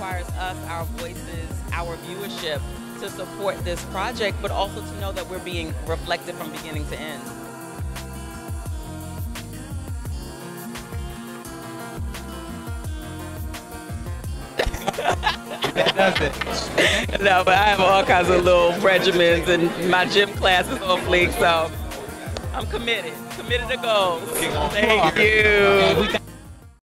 requires us, our voices, our viewership to support this project, but also to know that we're being reflected from beginning to end. that no, but I have all kinds of little regimens, and my gym class is on fleek, so I'm committed. Committed to goals. Thank you.